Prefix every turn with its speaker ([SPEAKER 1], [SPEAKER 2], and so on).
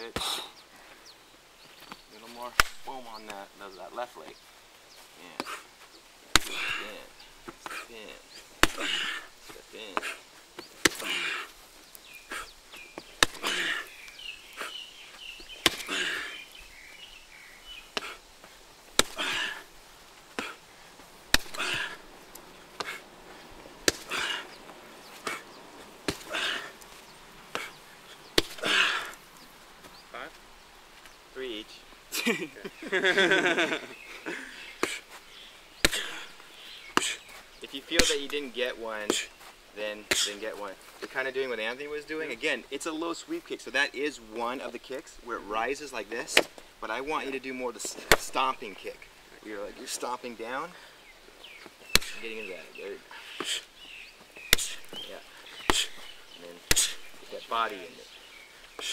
[SPEAKER 1] Good. A little more boom on that, that left leg. Yeah. if you feel that you didn't get one, then then get one. We're kind of doing what Anthony was doing. Again, it's a low sweep kick, so that is one of the kicks where it rises like this. But I want you to do more of the stomping kick. You're like you're stomping down, getting into that. There. Yeah. And then get that body in there.